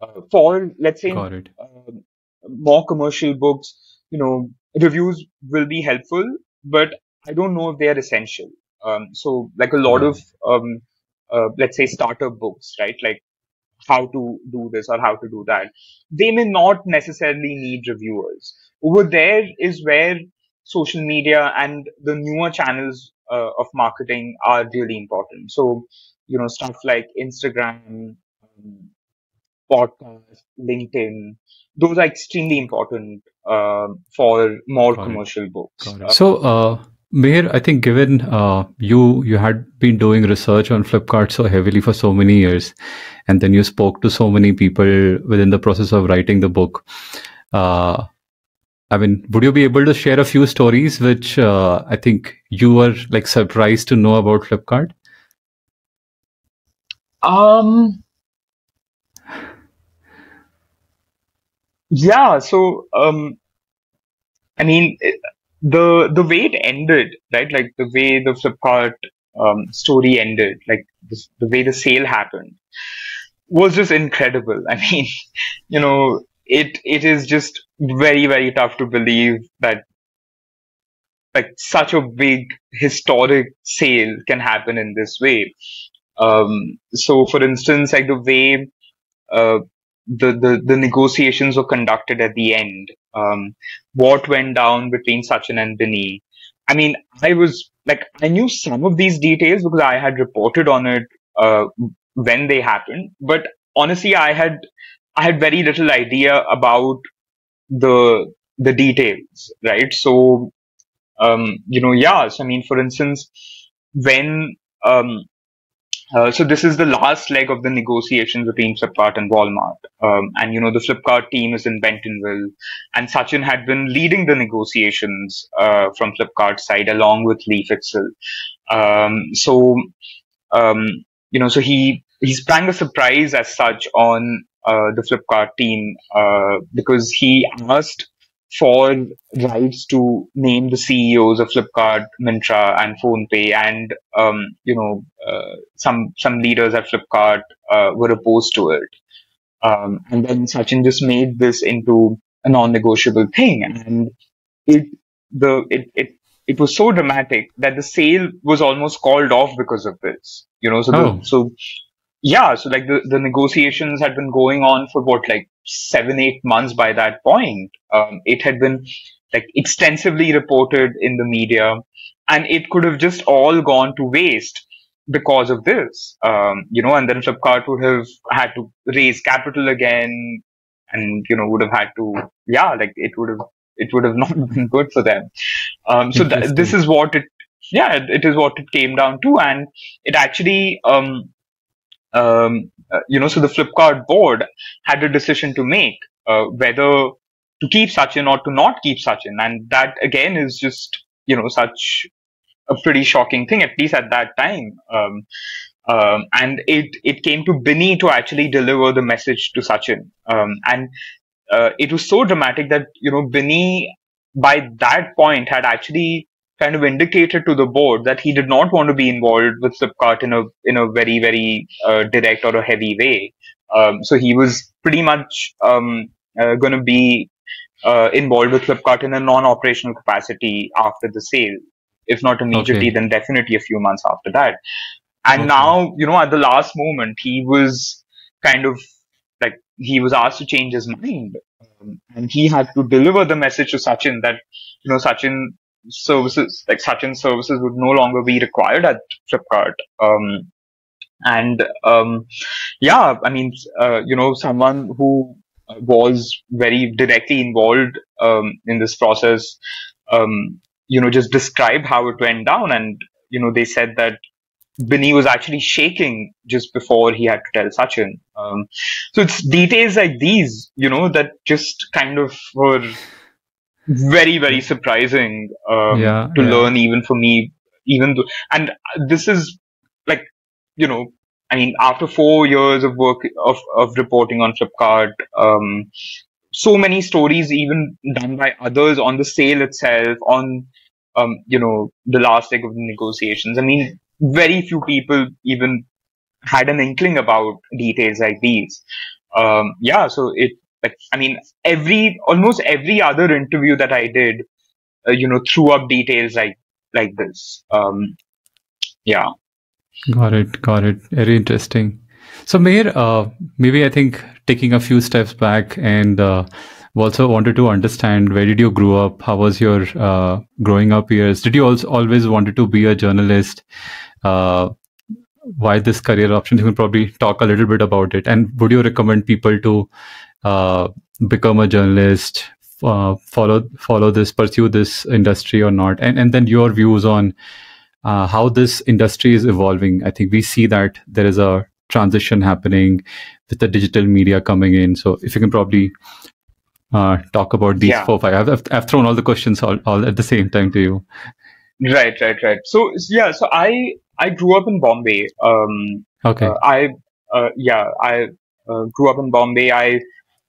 Speaker 1: uh, for let's say um, more commercial books, you know, reviews will be helpful, but I don't know if they are essential. Um, so like a lot of um, uh, let's say startup books, right? Like how to do this or how to do that. They may not necessarily need reviewers. Over there is where social media and the newer channels uh, of marketing are really important. So, you know, stuff like Instagram, um, podcast, LinkedIn, those are extremely important um for more
Speaker 2: Got it.
Speaker 1: commercial books. Uh.
Speaker 2: So, uh, Mihir, I think given uh, you you had been doing research on Flipkart so heavily for so many years, and then you spoke to so many people within the process of writing the book. I mean, would you be able to share a few stories which uh, I think you were like surprised to know about Flipkart?
Speaker 1: Um, yeah, so um, I mean, the the way it ended, right? Like the way the Flipkart um, story ended, like the, the way the sale happened, was just incredible. [laughs] I mean, you know, it it is just very very tough to believe that like such a big historic sale can happen in this way. Um, so, for instance, like the way uh, the, the the negotiations were conducted at the end, um, what went down between Sachin and Binny. I mean, I was like, I knew some of these details because I had reported on it uh, when they happened, but honestly, I had I had very little idea about the the details, right? So, um, you know, yeah. So, I mean, for instance, when um, uh, so this is the last leg of the negotiations between Flipkart and Walmart. Um, and you know, the Flipkart team is in Bentonville and Sachin had been leading the negotiations, uh, from Flipkart's side along with Lee Fixel. Um, so um, you know, so he he sprang a surprise as such on uh, the Flipkart team uh, because he asked for rights to name the CEOs of Flipkart, Myntra, and PhonePe, and um, you know uh, some some leaders at Flipkart uh, were opposed to it. Um, and then Sachin just made this into a non-negotiable thing, and it the it it it was so dramatic that the sale was almost called off because of this. You know, so
Speaker 2: Oh.
Speaker 1: the, so yeah, so like the, the negotiations had been going on for what like seven eight months by that point. Um, it had been like extensively reported in the media, and it could have just all gone to waste because of this. Um, you know, and then Flipkart would have had to raise capital again, and you know would have had to yeah, like it would have it would have [laughs] not been good for them. Um, so th- this is what it yeah it, it is what it came down to, and it actually um um, uh, you know, so the Flipkart board had a decision to make uh, whether to keep Sachin or to not keep Sachin, and that again is just you know such a pretty shocking thing, at least at that time. Um, um, and it it came to Binny to actually deliver the message to Sachin, um, and uh, it was so dramatic that you know Binny by that point had actually kind of indicated to the board that he did not want to be involved with Flipkart in a in a very very uh, direct or a heavy way. Um, so he was pretty much um, uh, going to be uh, involved with Flipkart in a non-operational capacity after the sale, if not immediately,
Speaker 2: Okay.
Speaker 1: then definitely a few months after that. And
Speaker 2: Okay.
Speaker 1: now, you know, at the last moment, he was kind of like he was asked to change his mind, um, and he had to deliver the message to Sachin that you know Sachin services like Sachin's services would no longer be required at Flipkart. Um, and um, yeah, I mean, uh, you know, someone who was very directly involved um, in this process, um, you know, just described how it went down, and you know, they said that Binny was actually shaking just before he had to tell Sachin. Um, so it's details like these, you know, that just kind of were very, very surprising um,
Speaker 2: Yeah,
Speaker 1: to
Speaker 2: yeah.
Speaker 1: learn, even for me. Even though, and this is like, you know, I mean, after four years of work of of reporting on Flipkart, um, so many stories even done by others on the sale itself, on um, you know, the last leg of the negotiations. I mean, very few people even had an inkling about details like these. Um, yeah, so it, like, I mean, every, almost every other interview that I did, uh, you know, threw up details like, like this. Um, yeah.
Speaker 2: Got it. Got it. Very interesting. So, Mihir, uh, maybe I think taking a few steps back and uh, also wanted to understand where did you grow up? How was your uh, growing up years? Did you also always wanted to be a journalist? Uh, why this career option? You can probably talk a little bit about it. And would you recommend people to uh, become a journalist, uh, follow follow this, pursue this industry or not? And and then your views on uh, how this industry is evolving. I think we see that there is a transition happening with the digital media coming in. So if you can probably uh, talk about these
Speaker 1: Yeah.
Speaker 2: four, five. I've, I've, thrown all the questions all, all at the same time to you.
Speaker 1: Right, right, right. So, yeah, so I, I grew up in Bombay. Um,
Speaker 2: Okay.
Speaker 1: Uh, I, uh, yeah, I uh, grew up in Bombay. I,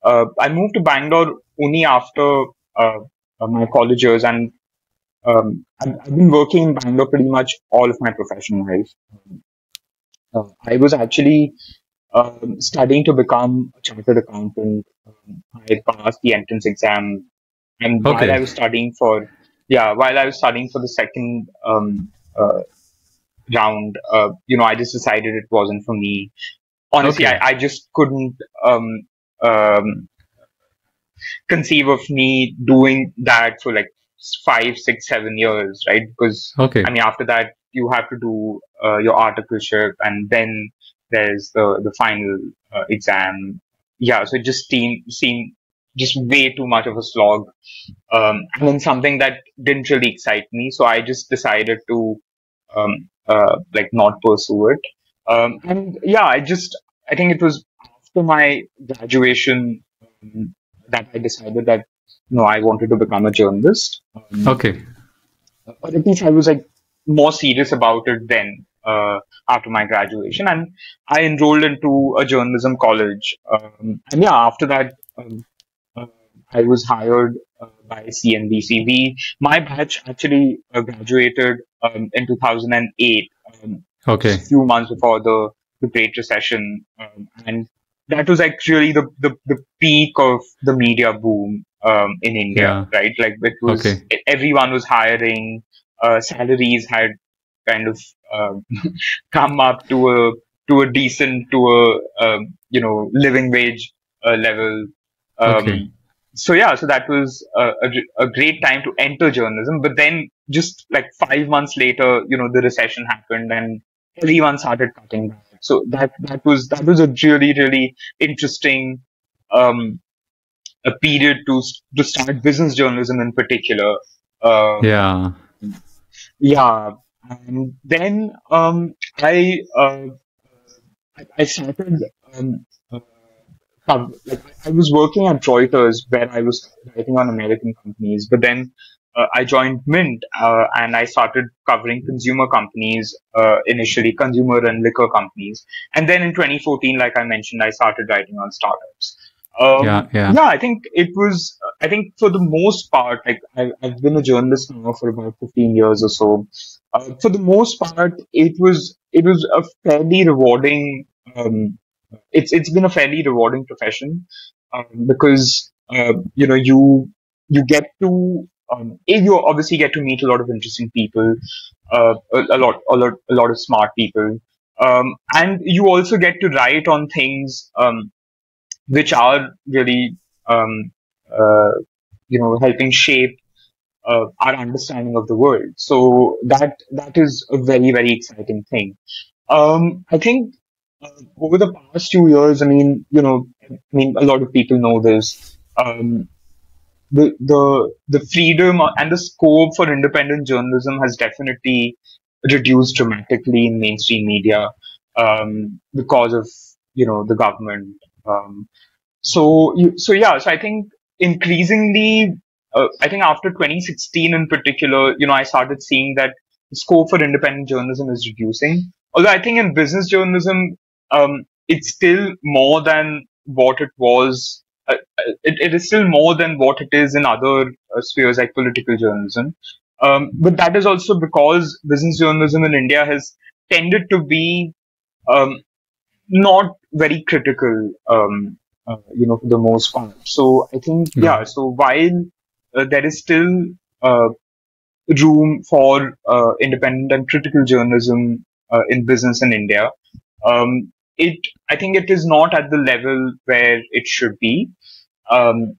Speaker 1: uh, I moved to Bangalore only after uh, uh, my college years, and um, I've, I've been working in Bangalore pretty much all of my professional life. Um, uh, I was actually um, studying to become a chartered accountant. Um, I passed the entrance exam, and while I was studying for, yeah, while I was studying for the second um, uh, round, uh, you know, I just decided it wasn't for me. Honestly,
Speaker 2: Okay.
Speaker 1: I, I just couldn't um, um, conceive of me doing that for like five, six, seven years, right? Because
Speaker 2: Okay.
Speaker 1: I mean, after that, you have to do uh, your articleship, and then there's the the final uh, exam. Yeah, so it just seemed seemed just way too much of a slog, um, and then something that didn't really excite me. So I just decided to um, uh, like not pursue it. Um, and yeah, I just I think it was after my graduation um, that I decided that no, I wanted to become a journalist. Um,
Speaker 2: Okay.
Speaker 1: or at least I was like more serious about it then. uh, after my graduation, and I enrolled into a journalism college. Um, and yeah, after that, um, uh, I was hired uh, by CNBC. We, my batch actually uh, graduated um, in 2008. Um,
Speaker 2: Okay.
Speaker 1: a few months before the, the Great Recession, um, and that was actually the, the, the peak of the media boom um, in India, right? Like it was
Speaker 2: Okay.
Speaker 1: everyone was hiring, uh, salaries had kind of um, [laughs] come up to a to a decent to a um, you know living wage uh, level. Um,
Speaker 2: Okay.
Speaker 1: So yeah, so that was a, a, a great time to enter journalism. But then, just like five months later, you know, the recession happened and everyone started cutting back. So that that was that was a really really interesting um, a period to to start business journalism in particular. Uh,
Speaker 2: Yeah.
Speaker 1: yeah, and then um, I uh, I I started um, uh, like I was working at Reuters where I was writing on American companies, but then I joined Mint uh, and I started covering consumer companies uh, initially, consumer and liquor companies, and then in 2014, like I mentioned, I started writing on startups. Um,
Speaker 2: Yeah. Yeah.
Speaker 1: yeah, I think it was, I think for the most part, like I, I've been a journalist now for about 15 years or so. Uh, for the most part, it was, it was a fairly rewarding, um, it's, it's been a fairly rewarding profession, um, because, uh, you know, you, you get to, um, you obviously get to meet a lot of interesting people, uh, a, a lot, a lot, a lot of smart people. Um, and you also get to write on things, um, which are really um, uh, you know helping shape uh, our understanding of the world. So that that is a very very exciting thing. Um, I think uh, over the past few years, I mean, you know, I mean, a lot of people know this. Um, the the the freedom and the scope for independent journalism has definitely reduced dramatically in mainstream media um, because of you know the government. Um, so so yeah, so I think increasingly, uh, I think after 2016 in particular, you know, I started seeing that the scope for independent journalism is reducing. Although I think in business journalism, um, it's still more than what it was. Uh, it, it is still more than what it is in other uh, spheres like political journalism. Um, but that is also because business journalism in India has tended to be um, not very critical, um, uh, you know, for the most part. So I think,
Speaker 2: Yeah.
Speaker 1: yeah, so while uh, there is still uh, room for uh, independent and critical journalism uh, in business in India, um, it, I think it is not at the level where it should be. Um,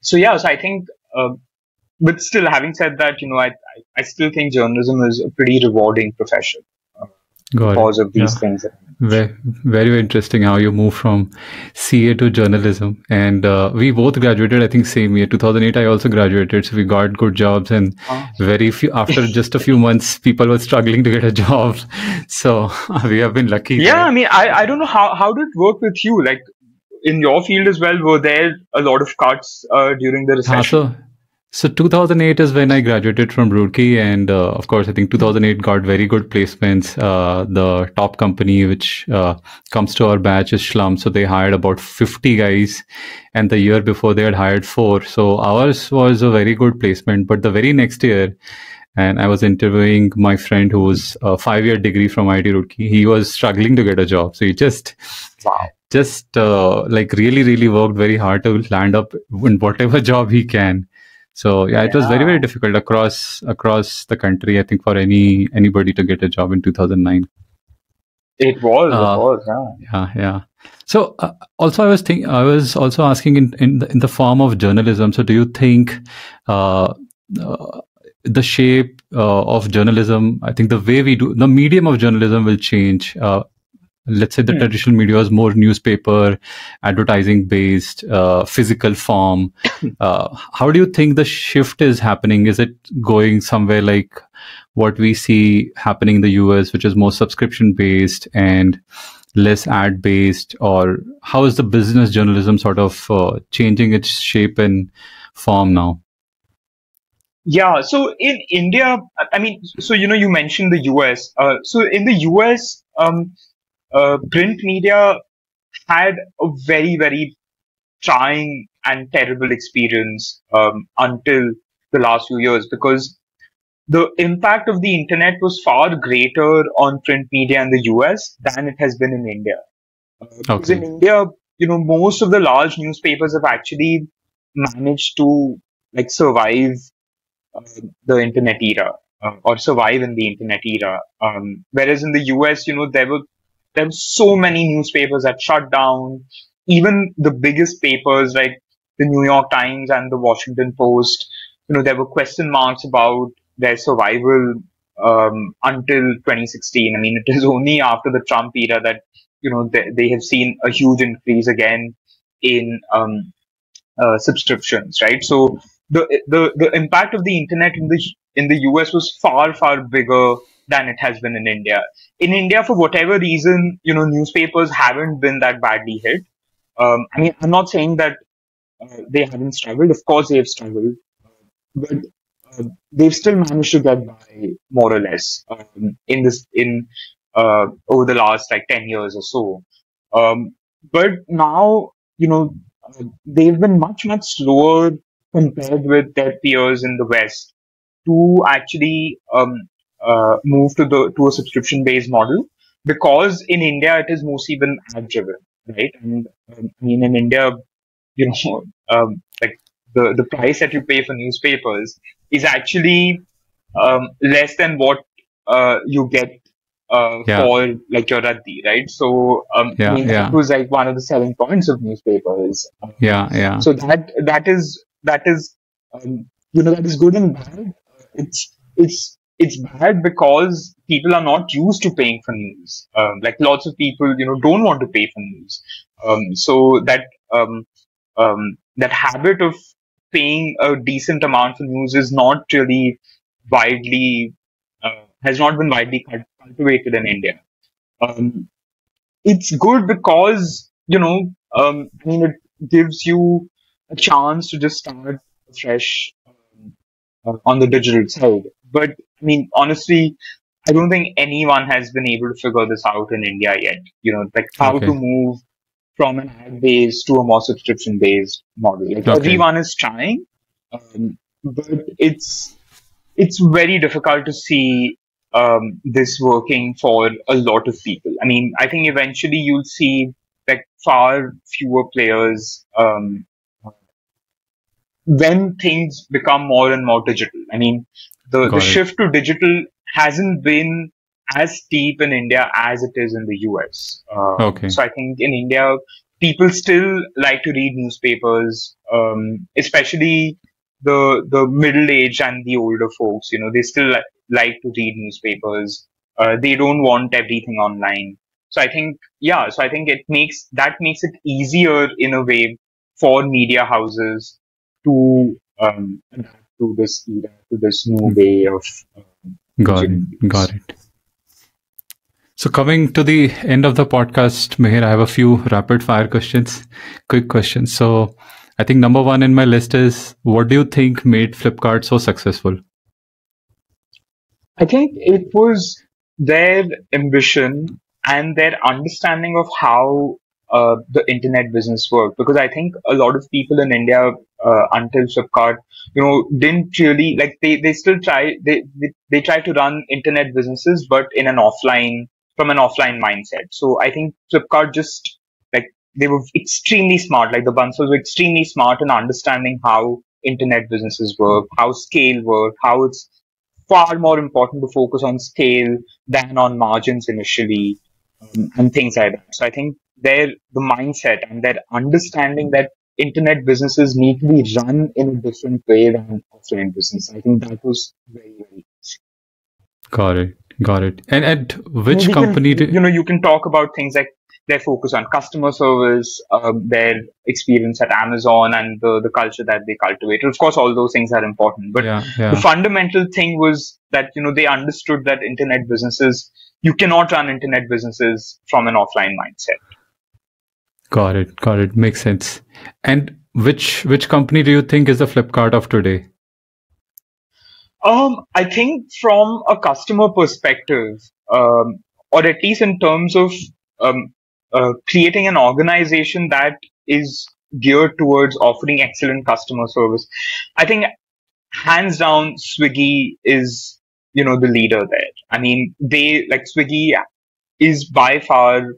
Speaker 1: so yeah, so I think, uh, but still, having said that, you know, I, I, I still think journalism is a pretty rewarding profession
Speaker 2: Got it.
Speaker 1: because of these
Speaker 2: Yeah.
Speaker 1: things.
Speaker 2: Very, very interesting how you move from CA to journalism. And uh, we both graduated, I think, same year, 2008. I also graduated, so we got good jobs. And very few, after just a few months, people were struggling to get a job. [laughs] So [laughs] we have been lucky.
Speaker 1: Yeah,
Speaker 2: there.
Speaker 1: I mean, I, I don't know how, how did it work with you? Like in your field as well, were there a lot of cuts uh, during the recession?
Speaker 2: so, so 2008 is when I graduated from Roorkee, and uh, of course, I think 2008 got very good placements. Uh, the top company which uh, comes to our batch is Schlum, so they hired about 50 guys, and the year before they had hired four. So ours was a very good placement. But the very next year, and I was interviewing my friend who was a five-year degree from IIT Roorkee. He was struggling to get a job, so he just
Speaker 1: Wow.
Speaker 2: just uh, like really really worked very hard to land up in whatever [laughs] job he can so yeah, it was very very difficult across across the country i think for any anybody to get a job in 2009
Speaker 1: It was,
Speaker 2: Uh,
Speaker 1: it was, yeah.
Speaker 2: yeah yeah. So uh, also i was think i was also asking in in the, in the form of journalism. So do you think uh, uh, the shape uh, of journalism i think the way we do the medium of journalism will change uh, let's say the
Speaker 1: Hmm.
Speaker 2: traditional media is more newspaper advertising based uh, physical form [coughs] uh, how do you think the shift is happening is it going somewhere like what we see happening in the us which is more subscription based and less ad based or how is the business journalism sort of uh, changing its shape and form now
Speaker 1: Yeah, so in India, I mean, so you know, you mentioned the US. Uh, so in the US, um, uh, print media had a very, very trying and terrible experience um, until the last few years because the impact of the internet was far greater on print media in the US than it has been in India. Uh, because in India, you know, most of the large newspapers have actually managed to like survive uh, the internet era uh, or survive in the internet era. Um, whereas in the US, you know, there were there were so many newspapers that shut down. Even the biggest papers like the New York Times and the Washington Post, you know, there were question marks about their survival um, until 2016. I mean, it is [laughs] only after the Trump era that you know they, they have seen a huge increase again in um, uh, subscriptions, right? So the the the impact of the internet in the in the US was far far bigger than it has been in India. In India, for whatever reason, you know, newspapers haven't been that badly hit. Um, I mean, I'm not saying that uh, they haven't struggled. Of course, they have struggled, but uh, they've still managed to get by more or less um, in this in uh, over the last like ten years or so. Um, but now, you know, uh, they've been much much slower compared with their peers in the West to actually um, uh, move to the to a subscription based model because in India it is mostly been ad driven, right? And um, I mean in India, you know, [laughs] um, like the the price that you pay for newspapers is actually um, less than what uh, you get uh,
Speaker 2: Yeah.
Speaker 1: for like your raddi, right? So um, I
Speaker 2: Yeah,
Speaker 1: mean
Speaker 2: yeah.
Speaker 1: that was like one of the selling points of newspapers.
Speaker 2: Yeah, yeah.
Speaker 1: so that that is that is um, you know that is good and bad. It's it's it's bad because people are not used to paying for news. Um, like lots of people, you know, don't want to pay for news. Um, so that um, um, that habit of paying a decent amount for news is not really widely uh, has not been widely cultivated in India. Um, it's good because you know I mean it gives you a chance to just start fresh um, uh, on the digital side. But I mean honestly, I don't think anyone has been able to figure this out in India yet. You know, like how
Speaker 2: Okay.
Speaker 1: to move from an ad based to a more subscription based model. Like
Speaker 2: Okay.
Speaker 1: everyone is trying, um, but it's it's very difficult to see um, this working for a lot of people. I mean, I think eventually you'll see like far fewer players um, when things become more and more digital. I mean, the,
Speaker 2: Got
Speaker 1: the
Speaker 2: it.
Speaker 1: shift to digital hasn't been as steep in India as it is in the US. Uh,
Speaker 2: Okay.
Speaker 1: So I think in India, people still like to read newspapers, um, especially the the middle age and the older folks. You know, they still li- like to read newspapers. Uh, they don't want everything online. So I think, yeah. So I think it makes that makes it easier in a way for media houses to um, adapt to this era, to this new way of um,
Speaker 2: Got it. Got it. So coming to the end of the podcast, Mihir, I have a few rapid fire questions, quick questions. So I think number one in my list is what do you think made Flipkart so successful?
Speaker 1: I think it was their ambition and their understanding of how uh, the internet business worked. Because I think a lot of people in India, uh, until Flipkart, you know, didn't really like they, they still try they, they try to run internet businesses, but in an offline from an offline mindset. So I think Flipkart just like they were extremely smart. Like the Bansals were extremely smart in understanding how internet businesses work, how scale work, how it's far more important to focus on scale than on margins initially and things like that. So I think their the mindset and their understanding that internet businesses need to be run in a different way than offline business. I think that was very very. easy.
Speaker 2: Got it. Got it. And at which
Speaker 1: can-
Speaker 2: company did
Speaker 1: you know you can talk about things like their focus on customer service, um, their experience at Amazon, and the the culture that they cultivated. Of course, all those things are important, but
Speaker 2: yeah, yeah.
Speaker 1: the fundamental thing was that you know they understood that internet businesses you cannot run internet businesses from an offline mindset
Speaker 2: Got it. Got it. Makes sense. And which which company do you think is the Flipkart of today?
Speaker 1: Um, I think from a customer perspective, um, or at least in terms of um, uh, creating an organization that is geared towards offering excellent customer service, I think hands down Swiggy is you know the leader there. I mean, they like Swiggy is by far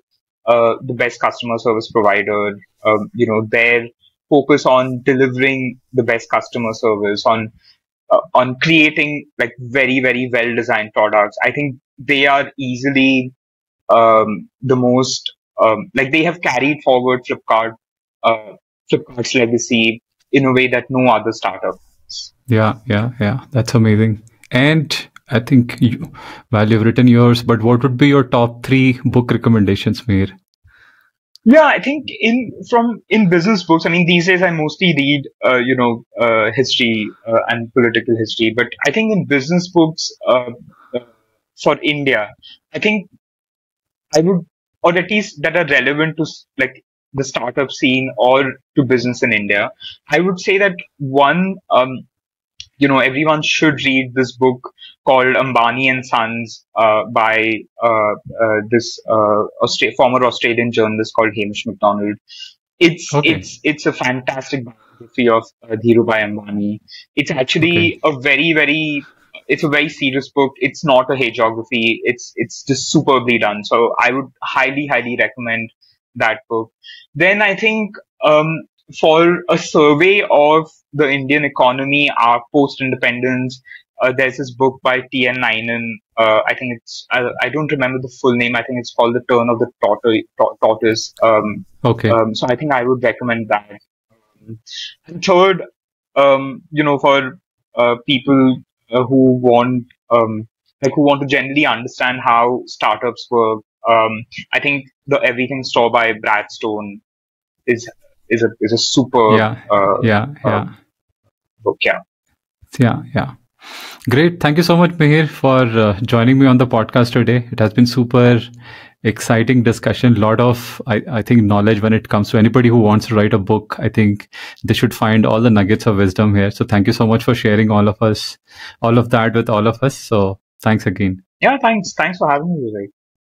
Speaker 1: uh, the best customer service provider. Um, you know, their focus on delivering the best customer service on uh, on creating like very very well designed products. I think they are easily um, the most um, like they have carried forward Flipkart uh, Flipkart's legacy in a way that no other startup.
Speaker 2: Yeah, yeah, yeah. That's amazing. And I think you, well, you've written yours, but what would be your top three book recommendations, Mir?
Speaker 1: Yeah, I think in from in business books. I mean, these days I mostly read, uh, you know, uh, history uh, and political history. But I think in business books uh, uh, for India, I think I would, or at least that are relevant to like the startup scene or to business in India. I would say that one um, you know, everyone should read this book called Ambani and Sons uh, by uh, uh, this uh, Austra- former Australian journalist called Hamish Macdonald. It's okay. it's it's a fantastic biography of uh, Dhirubhai Ambani. It's actually okay. a very very it's a very serious book. It's not a hagiography. It's it's just superbly done. So I would highly highly recommend that book. Then I think um, for a survey of the Indian economy uh, post independence. Uh, there's this book by T.N. Ninan. Uh, I think it's, I, I, don't remember the full name. I think it's called The Turn of the Tortoise. Um,
Speaker 2: okay.
Speaker 1: Um, so I think I would recommend that. And third, um, you know, for uh, people uh, who want, um, like who want to generally understand how startups work, um, I think the Everything Store by Brad Stone is is a is a super
Speaker 2: yeah uh, yeah yeah
Speaker 1: book. Yeah.
Speaker 2: Yeah, yeah. Great. Thank you so much, Mihir, for uh, joining me on the podcast today. It has been super exciting discussion. A lot of, I, I think, knowledge when it comes to anybody who wants to write a book. I think they should find all the nuggets of wisdom here. So thank you so much for sharing all of us, all of that with all of us. So thanks again.
Speaker 1: Yeah, thanks. Thanks for having me, Vivek.